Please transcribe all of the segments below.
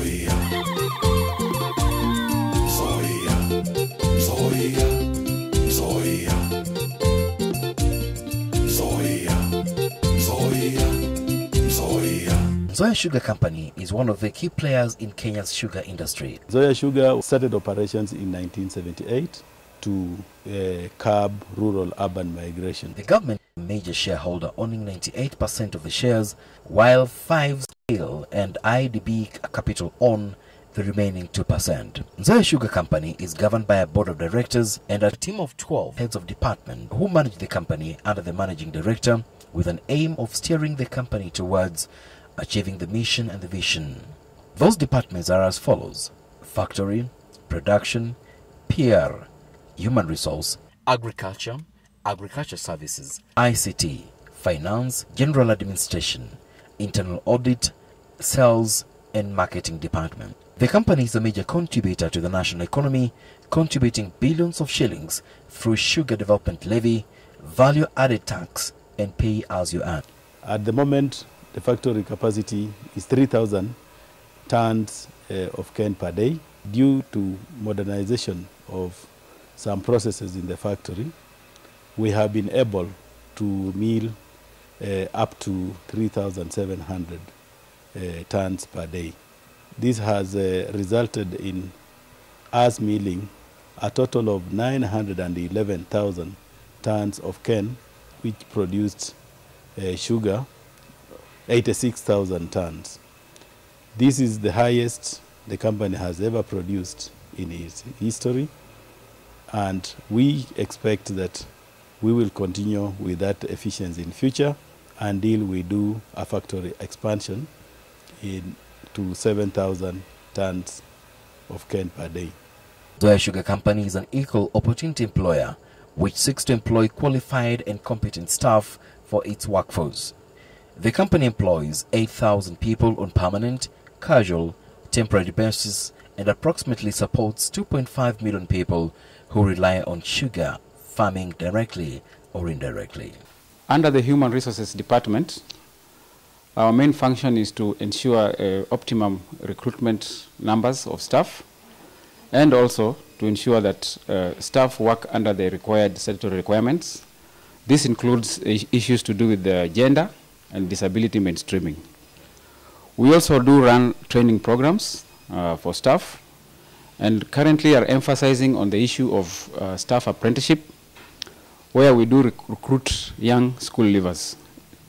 Nzoia. Nzoia. Nzoia. Nzoia. Nzoia. Nzoia. Nzoia. Nzoia Sugar Company is one of the key players in Kenya's sugar industry. Nzoia Sugar started operations in 1978 to uh, curb rural urban migration. The government major shareholder owning 98% of the shares, while Fives Cail and IDB Capital own the remaining 2%. Nzoia Sugar Company is governed by a board of directors and a team of 12 heads of department who manage the company under the managing director with an aim of steering the company towards achieving the mission and the vision. Those departments are as follows factory, production, PR, human resource, agriculture, agriculture services, ICT, finance, general administration, internal audit, sales, and marketing department. The company is a major contributor to the national economy, contributing billions of shillings through sugar development levy, value added tax, and pay as you earn. At the moment, the factory capacity is 3,000 tons uh, of cane per day. Due to modernization of some processes in the factory, we have been able to mill uh, up to 3,700 uh, tons per day. This has uh, resulted in us milling a total of 911,000 tons of cane, which produced uh, sugar 86,000 tons. This is the highest the company has ever produced in its history, and we expect that we will continue with that efficiency in future until we do a factory expansion in to 7,000 tons of cane per day. Nzoia Sugar Company is an equal opportunity employer which seeks to employ qualified and competent staff for its workforce. The company employs 8,000 people on permanent, casual, temporary basis and approximately supports 2.5 million people who rely on sugar farming directly or indirectly. Under the Human Resources Department, our main function is to ensure uh, optimum recruitment numbers of staff and also to ensure that uh, staff work under the required statutory requirements. This includes issues to do with the gender and disability mainstreaming. We also do run training programs uh, for staff and currently are emphasizing on the issue of uh, staff apprenticeship where we do rec- recruit young school leavers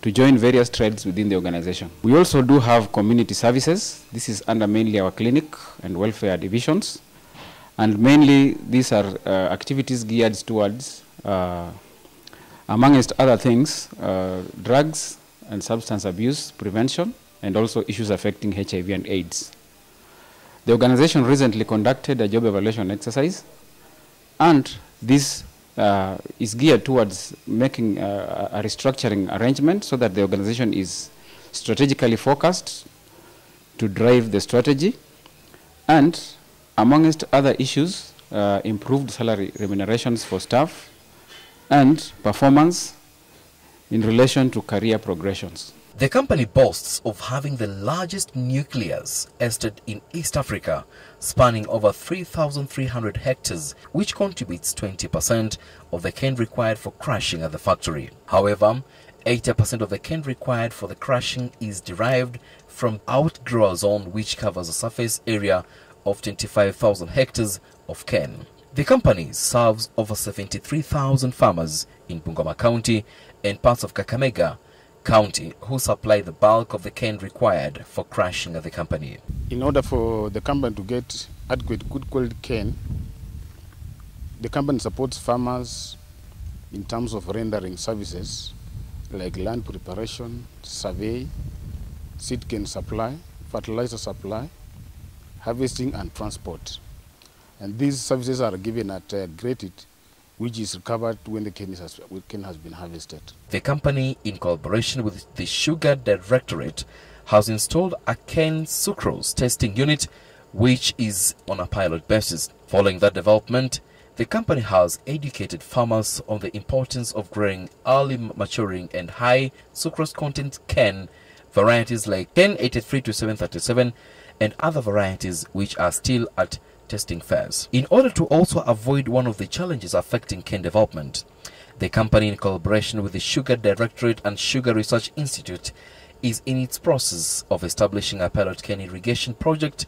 to join various trades within the organization. We also do have community services. This is under mainly our clinic and welfare divisions. And mainly these are uh, activities geared towards, uh, amongst other things, uh, drugs and substance abuse prevention and also issues affecting HIV and AIDS. The organization recently conducted a job evaluation exercise and this uh, is geared towards making uh, a restructuring arrangement so that the organization is strategically focused to drive the strategy and amongst other issues uh, improved salary remunerations for staff and performance in relation to career progressions. The company boasts of having the largest nucleus estate in East Africa, spanning over 3,300 hectares, which contributes 20% of the cane required for crushing at the factory. However, 80% of the cane required for the crushing is derived from outgrower zone, which covers a surface area of 25,000 hectares of cane. The company serves over 73,000 farmers in Bungoma County and parts of Kakamega County who supply the bulk of the cane required for crushing the company. in order for the company to get adequate good quality cane, the company supports farmers in terms of rendering services like land preparation, survey, seed cane supply, fertilizer supply, harvesting and transport. And these services are given at a grade it, which is recovered when the cane, has- cane has been harvested. The company, in collaboration with the Sugar Directorate, has installed a cane sucrose testing unit, which is on a pilot basis. Following that development, the company has educated farmers on the importance of growing early maturing and high sucrose content cane varieties like 1083 to 737 and other varieties which are still at testing phase. In order to also avoid one of the challenges affecting cane development, the company, in collaboration with the Sugar Directorate and Sugar Research Institute, is in its process of establishing a pilot cane irrigation project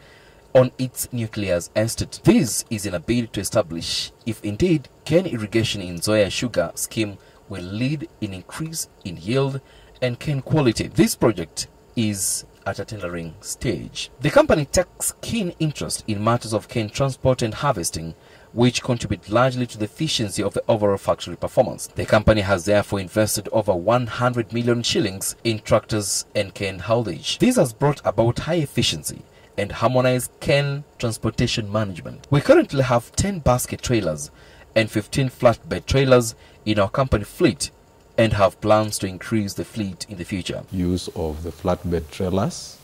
on its nucleus estate. This is in a bid to establish if indeed cane irrigation in Nzoia Sugar scheme will lead in increase in yield and cane quality. This project is at a tendering stage. The company takes keen interest in matters of cane transport and harvesting, which contribute largely to the efficiency of the overall factory performance. The company has therefore invested over 100 million shillings in tractors and cane haulage. This has brought about high efficiency and harmonized cane transportation management. We currently have 10 basket trailers and 15 flatbed trailers in our company fleet and have plans to increase the fleet in the future. use of the flatbed trailers,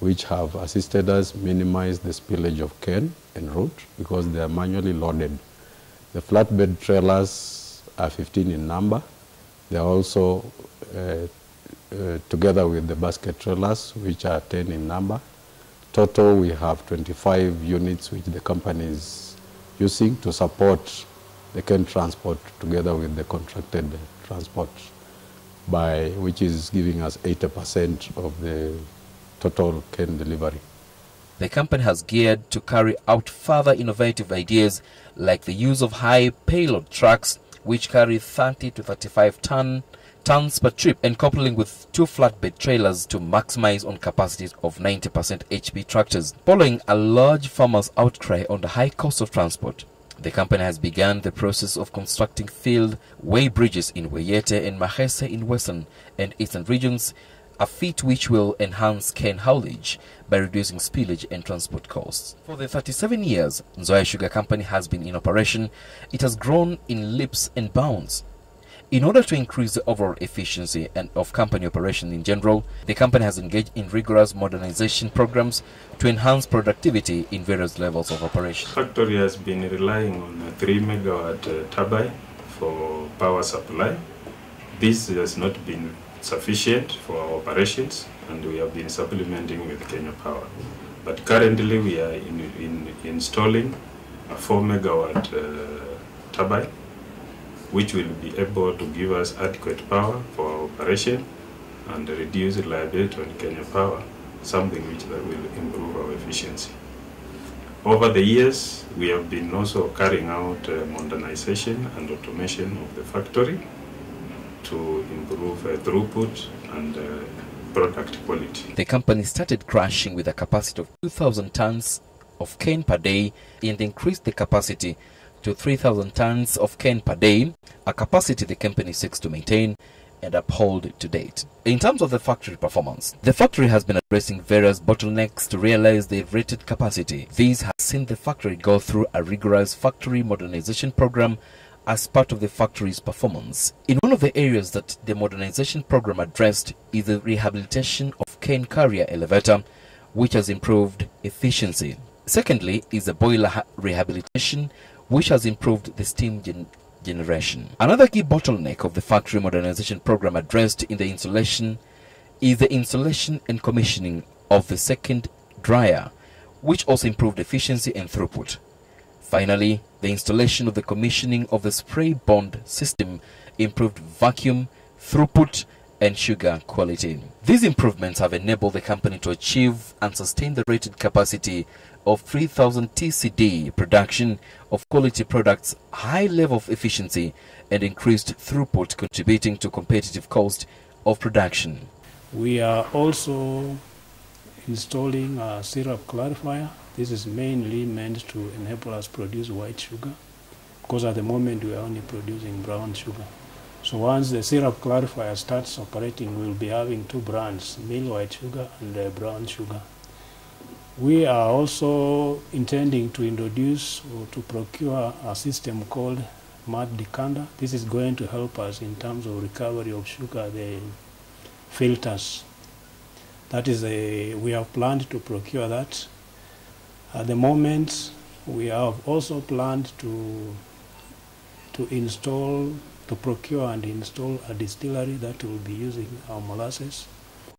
which have assisted us minimize the spillage of cane en route because they are manually loaded. The flatbed trailers are 15 in number. They are also uh, uh, together with the basket trailers, which are 10 in number. Total, we have 25 units which the company is using to support the cane transport together with the contracted transport, by which is giving us 80% of the total cane delivery. The company has geared to carry out further innovative ideas like the use of high payload trucks which carry 30 to 35 ton tons per trip and coupling with two flatbed trailers to maximize on capacities of 90% HP tractors. Following a large farmers outcry on the high cost of transport, the company has begun the process of constructing field way bridges in Weyete and Mahese in western and eastern regions, a feat which will enhance cane haulage by reducing spillage and transport costs. For the 37 years Nzoia Sugar Company has been in operation, it has grown in leaps and bounds. In order to increase the overall efficiency and of company operation in general, the company has engaged in rigorous modernization programs to enhance productivity in various levels of operation. factory has been relying on a 3 megawatt uh, turbine for power supply. This has not been sufficient for our operations and we have been supplementing with Kenya Power. But currently we are in, in installing a 4 megawatt uh, turbine which will be able to give us adequate power for our operation and reduce reliability on Kenya Power, something which that will improve our efficiency. Over the years, we have been also carrying out uh, modernization and automation of the factory to improve uh, throughput and uh, product quality. The company started crushing with a capacity of 2,000 tons of cane per day and increased the capacity to 3,000 tons of cane per day, a capacity the company seeks to maintain and uphold to date. In terms of the factory performance, the factory has been addressing various bottlenecks to realize the rated capacity. These have seen the factory go through a rigorous factory modernization program as part of the factory's performance. In one of the areas that the modernization program addressed is the rehabilitation of cane carrier elevator, which has improved efficiency. Secondly is the boiler rehabilitation, which has improved the steam gen- generation. Another key bottleneck of the factory modernization program addressed in the installation is the installation and commissioning of the second dryer, which also improved efficiency and throughput. Finally, the installation of the commissioning of the spray pond system improved vacuum, throughput, and sugar quality. These improvements have enabled the company to achieve and sustain the rated capacity of 3000 TCD production of quality products, high level of efficiency, and increased throughput, contributing to competitive cost of production. We are also installing a syrup clarifier. This is mainly meant to enable us produce white sugar because at the moment we are only producing brown sugar. So once the syrup clarifier starts operating, we'll be having two brands, mill white sugar and uh, brown sugar. We are also intending to introduce or to procure a system called mud decanter. This is going to help us in terms of recovery of sugar, the filters. That is a, we have planned to procure that. At the moment, we have also planned to to install, to procure and install a distillery that will be using our molasses.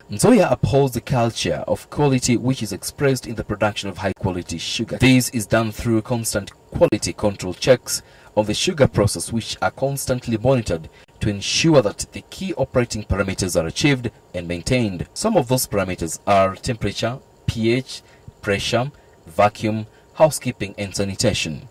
Nzoia upholds the culture of quality which is expressed in the production of high quality sugar. This is done through constant quality control checks of the sugar process which are constantly monitored to ensure that the key operating parameters are achieved and maintained. Some of those parameters are temperature, pH, pressure, vacuum, housekeeping and sanitation.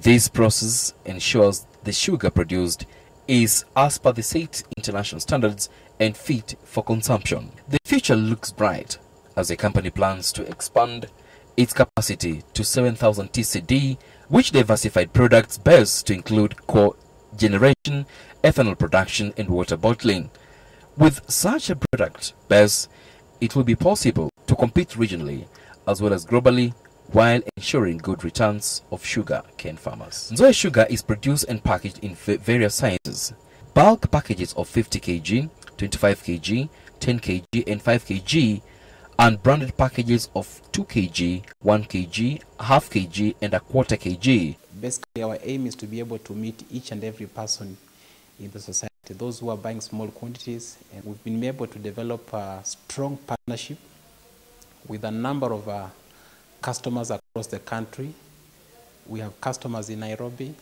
This process ensures the sugar produced is as per the set international standards and fit for consumption. The future looks bright as the company plans to expand its capacity to 7,000 TCD, which diversified products best to include co-generation, ethanol production and water bottling. With such a product base, it will be possible to compete regionally as well as globally while ensuring good returns of sugar cane farmers. Nzoia sugar is produced and packaged in various sizes. Bulk packages of 50 kg, 25 kg, 10 kg and 5 kg and branded packages of 2 kg, 1 kg, half kg and a quarter kg. Basically, our aim is to be able to meet each and every person in the society, those who are buying small quantities. And we've been able to develop a strong partnership with a number of uh, customers across the country. We have customers in Nairobi,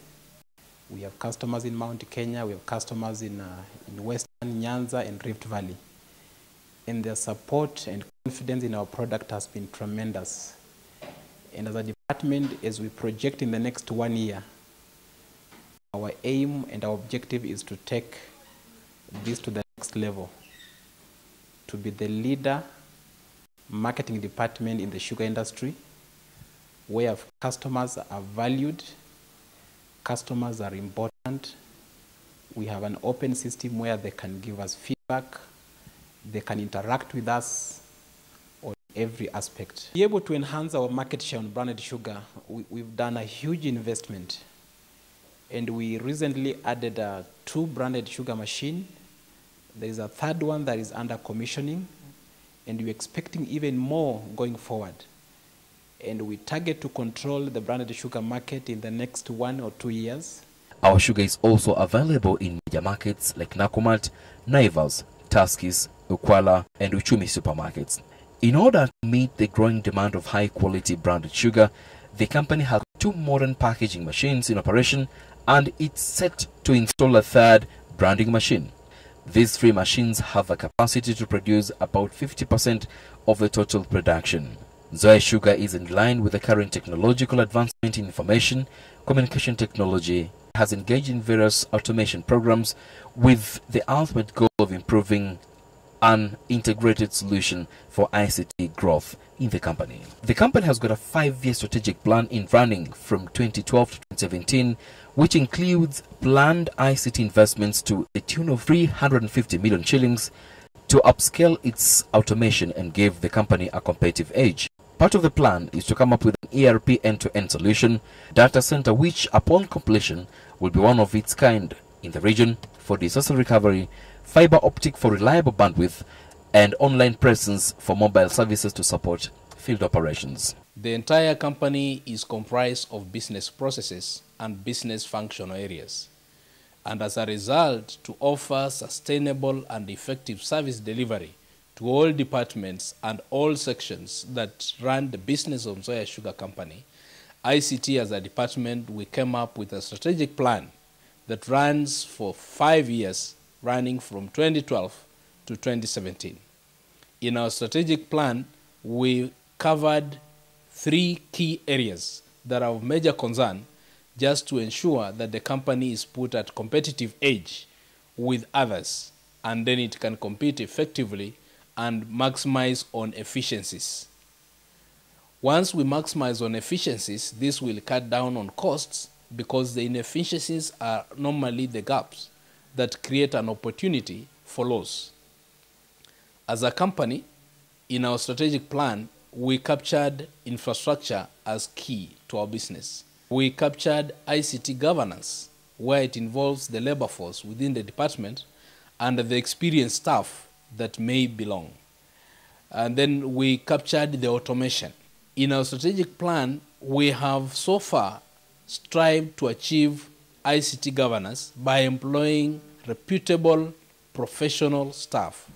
we have customers in Mount Kenya, we have customers in, uh, in Western Nyanza and Rift Valley. And their support and confidence in our product has been tremendous. And as a department, as we project in the next one year, our aim and our objective is to take this to the next level, to be the leader marketing department in the sugar industry, where customers are valued, customers are important. We have an open system where they can give us feedback, they can interact with us on every aspect. To be able to enhance our market share on branded sugar, we, we've done a huge investment. And we recently added uh, two branded sugar machine. There is a third one that is under commissioning, and we're expecting even more going forward. And we target to control the branded sugar market in the next one or two years. Our sugar is also available in major markets like Nakumatt, Naivas, Tuskys, Ukwala, and Uchumi supermarkets. In order to meet the growing demand of high quality branded sugar, the company has two modern packaging machines in operation and it's set to install a third branding machine. These three machines have a capacity to produce about 50% of the total production. Nzoia Sugar is in line with the current technological advancement in information communication technology, has engaged in various automation programs with the ultimate goal of improving an integrated solution for ICT growth in the company. The company has got a five-year strategic plan in running from 2012 to 2017, which includes planned ICT investments to the tune of 350 million shillings to upscale its automation and give the company a competitive edge. Part of the plan is to come up with an ERP end-to-end solution data center which upon completion will be one of its kind in the region for disaster recovery, fiber optic for reliable bandwidth, and online presence for mobile services to support field operations. The entire company is comprised of business processes and business functional areas. And as a result, to offer sustainable and effective service delivery to all departments and all sections that run the business of Nzoia Sugar Company, ICT as a department, we came up with a strategic plan that runs for five years, running from 2012 to 2017. In our strategic plan, we covered three key areas that are of major concern just to ensure that the company is put at competitive edge with others and then it can compete effectively and maximize on efficiencies. Once we maximize on efficiencies, this will cut down on costs because the inefficiencies are normally the gaps that create an opportunity for loss. As a company, in our strategic plan, we captured infrastructure as key to our business. We captured ICT governance, where it involves the labor force within the department and the experienced staff that may belong. And then we captured the automation. In our strategic plan, we have so far strived to achieve ICT governance by employing reputable professional staff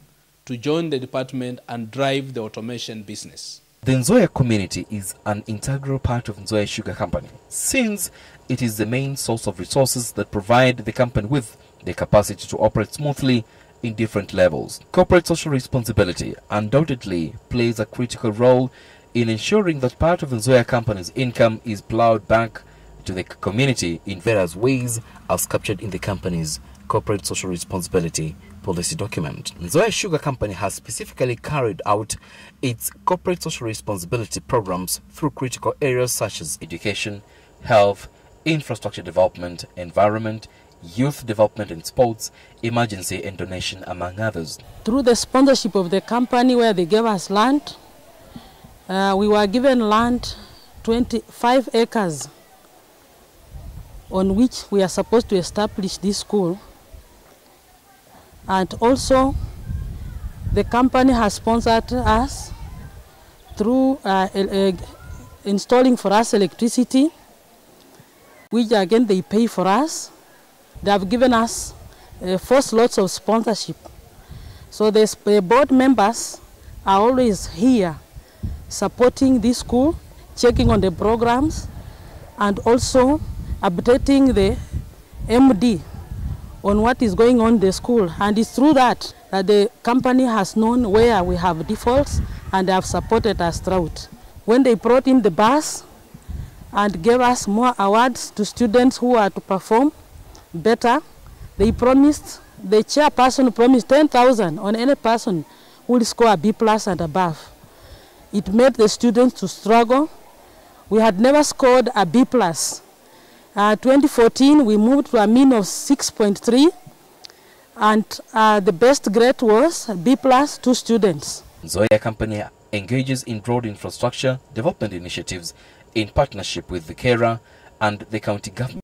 to join the department and drive the automation business. The Nzoia community is an integral part of Nzoia Sugar Company, since it is the main source of resources that provide the company with the capacity to operate smoothly in different levels. Corporate social responsibility undoubtedly plays a critical role in ensuring that part of the Nzoia company's income is plowed back to the community in various ways as captured in the company's corporate social responsibility policy document. Nzoia Sugar Company has specifically carried out its corporate social responsibility programs through critical areas such as education, health, infrastructure development, environment, youth development and sports, emergency and donation, among others. Through the sponsorship of the company where they gave us land, uh, we were given land 25 acres on which we are supposed to establish this school. And also, the company has sponsored us through uh, uh, installing for us electricity, which again they pay for us. They have given us uh, four slots of sponsorship. So the sp- board members are always here supporting this school, checking on the programs, and also updating the MD on what is going on in the school. And it's through that that the company has known where we have defaults and they have supported us throughout. When they brought in the bus and gave us more awards to students who are to perform better, they promised, the chairperson promised 10,000 on any person who will score a B plus and above. It made the students to struggle. We had never scored a B plus. Uh, 2014, we moved to a mean of 6.3, and uh, the best grade was B plus. plus, two students. Nzoia Company engages in road infrastructure development initiatives in partnership with the KeRRA and the county government.